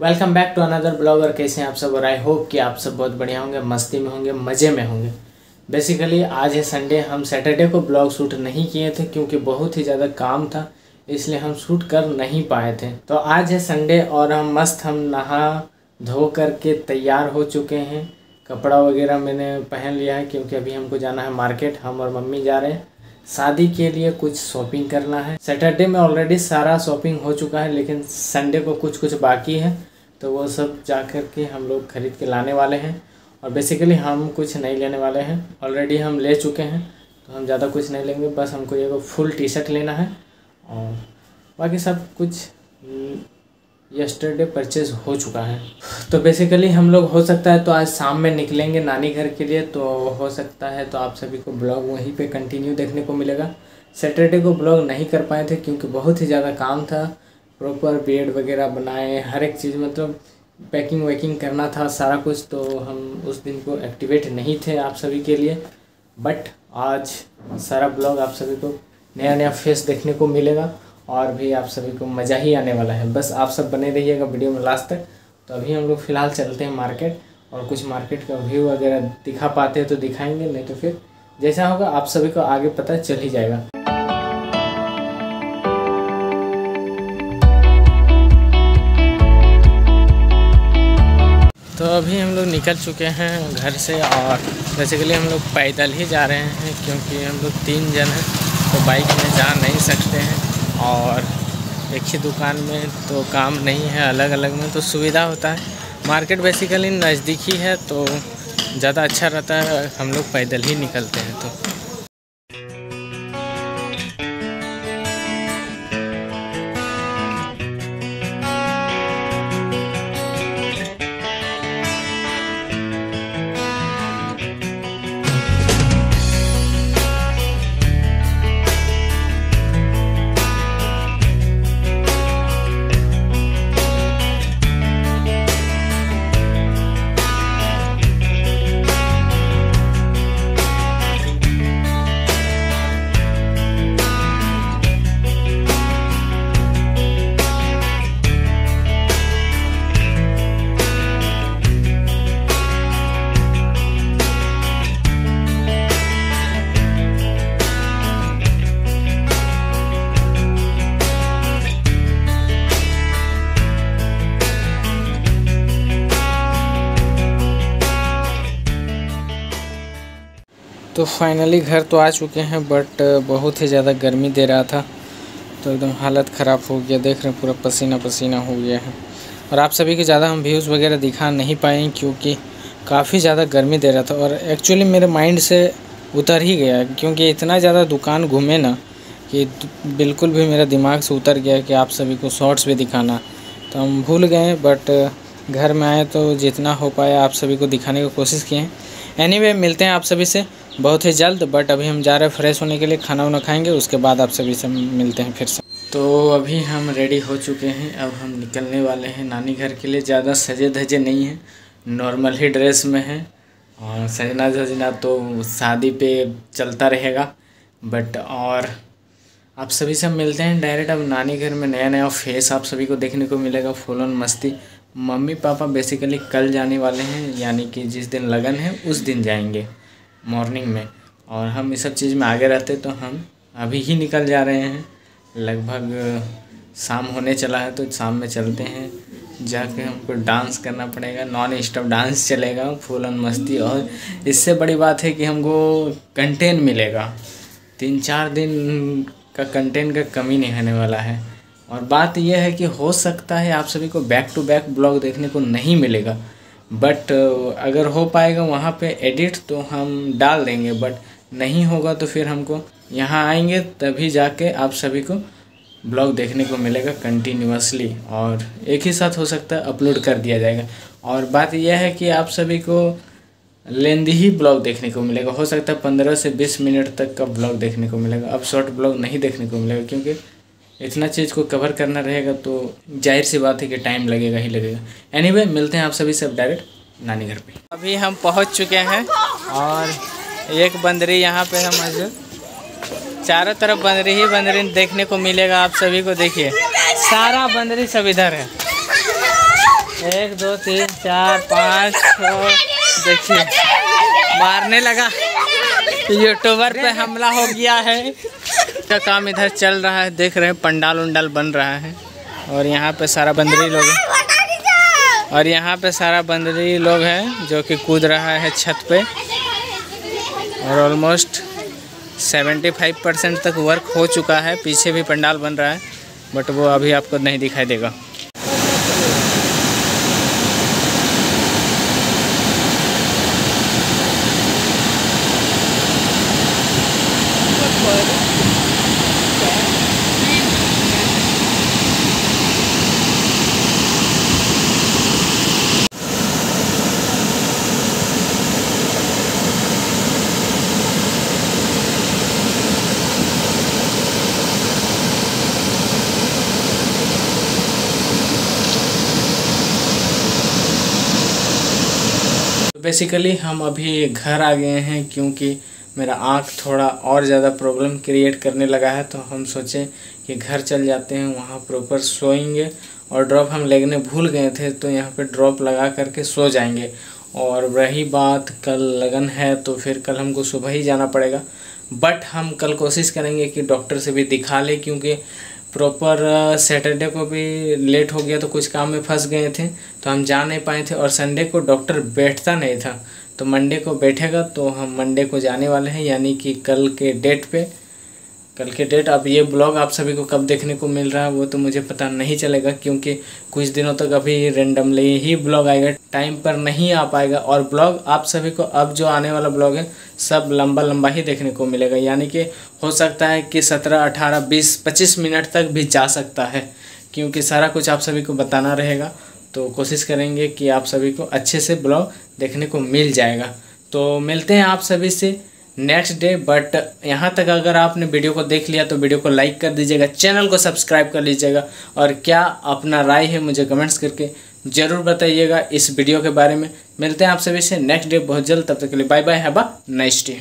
Welcome back to another blogger कैसे हैं आप सब? और आई होप कि आप सब बहुत बढ़िया होंगे, मस्ती में होंगे, मज़े में होंगे। बेसिकली आज है संडे हम सैटरडे को ब्लॉग शूट नहीं किए थे क्योंकि बहुत ही ज़्यादा काम था, इसलिए हम शूट कर नहीं पाए थे। तो आज है संडे और हम मस्त, हम नहा धो करके तैयार हो चुके हैं। कपड़ा वगैरह मैंने पहन लिया है क्योंकि अभी हमको जाना है मार्केट हम और मम्मी जा रहे हैं। शादी के लिए कुछ शॉपिंग करना है। सैटरडे में ऑलरेडी सारा शॉपिंग हो चुका है, लेकिन संडे को कुछ कुछ बाकी है। तो वो सब जा कर के हम लोग खरीद के लाने वाले हैं। और बेसिकली हम कुछ नहीं लेने वाले हैं। ऑलरेडी हम ले चुके हैं तो हम ज़्यादा कुछ नहीं लेंगे। बस हमको ये फुल टी शर्ट लेना है। और बाकी सब कुछ यस्टरडे परचेज हो चुका है। तो बेसिकली हम लोग, हो सकता है तो आज शाम में निकलेंगे नानी घर के लिए तो हो सकता है तो आप सभी को ब्लॉग वहीं पे कंटिन्यू देखने को मिलेगा। सैटरडे को ब्लॉग नहीं कर पाए थे क्योंकि बहुत ही ज़्यादा काम था। प्रॉपर बेड वगैरह बनाए, हर एक चीज़ मतलब पैकिंग वैकिंग करना था सारा कुछ तो हम उस दिन को एक्टिवेट नहीं थे आप सभी के लिए। बट आज सारा ब्लॉग आप सभी को नया नया फेस देखने को मिलेगा। और भी आप सभी को मज़ा ही आने वाला है। बस आप सब बने रहिएगा वीडियो में लास्ट तक। तो अभी हम लोग फ़िलहाल चलते हैं मार्केट और कुछ मार्केट का व्यू वगैरह दिखा पाते हैं तो दिखाएँगे, नहीं तो फिर जैसा होगा आप सभी को आगे पता चल ही जाएगा। तो अभी हम लोग निकल चुके हैं घर से और बेसिकली हम लोग पैदल ही जा रहे हैं क्योंकि हम लोग तीन जन हैं तो बाइक में जा नहीं सकते हैं। और एक ही दुकान में तो काम नहीं है अलग अलग में तो सुविधा होता है। मार्केट बेसिकली नज़दीक ही है तो ज़्यादा अच्छा रहता है, हम लोग पैदल ही निकलते हैं तो। तो फाइनली घर तो आ चुके हैं बट बहुत ही ज़्यादा गर्मी दे रहा था। तो एकदम हालत ख़राब हो गया देख रहे हैं पूरा पसीना पसीना हो गया है। और आप सभी के ज़्यादा हम व्यूज़ वगैरह दिखा नहीं पाए क्योंकि काफ़ी ज़्यादा गर्मी दे रहा था। और एक्चुअली मेरे माइंड से उतर ही गया क्योंकि इतना ज़्यादा दुकान घूमे ना कि बिल्कुल भी मेरा दिमाग से उतर गया कि आप सभी को शॉर्ट्स भी दिखाना। तो हम भूल गए बट घर में आए तो जितना हो पाया आप सभी को दिखाने की कोशिश किए एनीवे anyway, मिलते हैं आप सभी से। बहुत ही जल्द बट अभी हम जा रहे हैं फ्रेश होने के लिए, खाना वाना खाएँगे, उसके बाद आप सभी से मिलते हैं फिर से। तो अभी हम रेडी हो चुके हैं, अब हम निकलने वाले हैं नानी घर के लिए, ज़्यादा सजे धजे नहीं हैं नॉर्मल ही ड्रेस में हैं, और सजना धजना तो शादी पे चलता रहेगा बट और आप सभी से मिलते हैं डायरेक्ट अब नानी घर में नया नया फेस आप सभी को देखने को मिलेगा फुल ऑन मस्ती। मम्मी पापा बेसिकली कल जाने वाले हैं, यानी कि जिस दिन लगन है, उस दिन जाएँगे। मॉर्निंग में। और हम इस सब चीज़ में आगे रहते तो हम अभी ही निकल जा रहे हैं। लगभग शाम होने चला है तो शाम में चलते हैं। जाके हमको डांस करना पड़ेगा। नॉन स्टॉप डांस चलेगा फुल ऑन मस्ती। और इससे बड़ी बात है कि हमको कंटेंट मिलेगा। तीन चार दिन का कंटेंट का कमी नहीं होने वाला है। और बात यह है कि हो सकता है आप सभी को बैक टू बैक ब्लॉग देखने को नहीं मिलेगा। बट अगर हो पाएगा वहाँ पे एडिट तो हम डाल देंगे बट नहीं होगा तो फिर हमको यहाँ आएँगे, तभी जाके आप सभी को ब्लॉग देखने को मिलेगा कंटिन्यूसली और एक ही साथ हो सकता है अपलोड कर दिया जाएगा। और बात यह है कि आप सभी को लेंदी ही ब्लॉग देखने को मिलेगा। हो सकता है पंद्रह से बीस मिनट तक का ब्लॉग देखने को मिलेगा। अब शॉर्ट ब्लॉग नहीं देखने को मिलेगा क्योंकि इतना चीज़ को कवर करना रहेगा तो ज़ाहिर सी बात है कि टाइम लगेगा ही लगेगा। एनीवे anyway, मिलते हैं आप सभी सब डायरेक्ट नानी घर पे। अभी हम पहुँच चुके हैं और एक बंदरी यहाँ पे है मौजूद। चारों तरफ़ बंदरी ही बंदरी देखने को मिलेगा आप सभी को देखिए। सारा बंदरी सब इधर है। एक दो तीन चार पाँच छ देखिए। मारने लगा। यूट्यूबर पे हमला हो गया है। का काम इधर चल रहा है, देख रहे हैं, पंडाल उंडाल बन रहा है। और यहाँ पे सारा बंदरी लोग और यहाँ पे सारा बंदरी लोग हैं, जो कि कूद रहा है छत पे। और ऑलमोस्ट 75 परसेंट तक वर्क हो चुका है, पीछे भी पंडाल बन रहा है बट वो अभी आपको नहीं दिखाई देगा। बेसिकली हम अभी घर आ गए हैं क्योंकि मेरा आँख थोड़ा और ज़्यादा प्रॉब्लम क्रिएट करने लगा है तो हम सोचें कि घर चल जाते हैं, वहाँ प्रॉपर सोएँगे। और ड्रॉप हम लेने भूल गए थे तो यहाँ पे ड्रॉप लगा करके सो जाएँगे। और रही बात, कल लगन है तो फिर कल हमको सुबह ही जाना पड़ेगा। बट हम कल कोशिश करेंगे कि डॉक्टर से भी दिखा लें, क्योंकि प्रॉपर सैटरडे को भी लेट हो गया तो कुछ काम में फंस गए थे तो हम जा नहीं पाए थे और संडे को डॉक्टर बैठता नहीं था। तो मंडे को बैठेगा तो हम मंडे को जाने वाले हैं, यानी कि कल के डेट पे। कल के डेट अब ये ब्लॉग आप सभी को कब देखने को मिल रहा है, वो तो मुझे पता नहीं चलेगा, क्योंकि कुछ दिनों तक अभी रेंडमली ही ब्लॉग आएगा टाइम पर नहीं आ पाएगा, और ब्लॉग आप सभी को अब जो आने वाला ब्लॉग है, सब लंबा लंबा ही देखने को मिलेगा। यानी कि हो सकता है कि सत्रह, अठारह, बीस, पच्चीस मिनट तक भी जा सकता है, क्योंकि सारा कुछ आप सभी को बताना रहेगा। तो कोशिश करेंगे कि आप सभी को अच्छे से ब्लॉग देखने को मिल जाएगा। तो मिलते हैं आप सभी से। नेक्स्ट डे बट यहाँ तक अगर आपने वीडियो को देख लिया तो वीडियो को लाइक कर दीजिएगा चैनल को सब्सक्राइब कर लीजिएगा, और क्या अपना राय है मुझे कमेंट्स करके ज़रूर बताइएगा इस वीडियो के बारे में। मिलते हैं आप सभी से नेक्स्ट डे बहुत जल्द, तब तक के लिए bye bye have a nice day